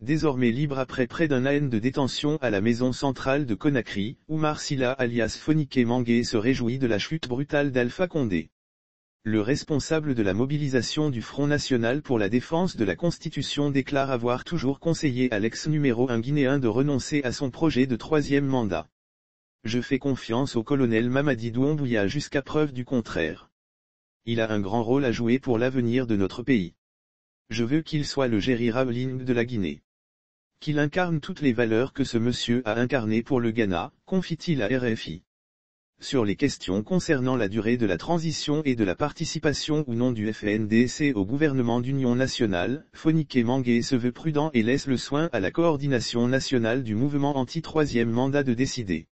Désormais libre après près d'un an de détention à la maison centrale de Conakry, Oumar Silla alias Fonike Mangué se réjouit de la chute brutale d'Alpha Condé. Le responsable de la mobilisation du Front National pour la défense de la Constitution déclare avoir toujours conseillé à l'ex numéro 1 guinéen de renoncer à son projet de troisième mandat. Je fais confiance au colonel Mamadi Doumbouya jusqu'à preuve du contraire. Il a un grand rôle à jouer pour l'avenir de notre pays. Je veux qu'il soit le Jerry Ravling de la Guinée. Qu'il incarne toutes les valeurs que ce monsieur a incarnées pour le Ghana, confie-t-il à RFI. Sur les questions concernant la durée de la transition et de la participation ou non du FNDC au gouvernement d'union nationale, Fonike Mangué se veut prudent et laisse le soin à la coordination nationale du mouvement anti-troisième mandat de décider.